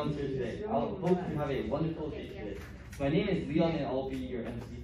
sponsor today. I hope you have a wonderful day today. My name is Leon and I'll be your MC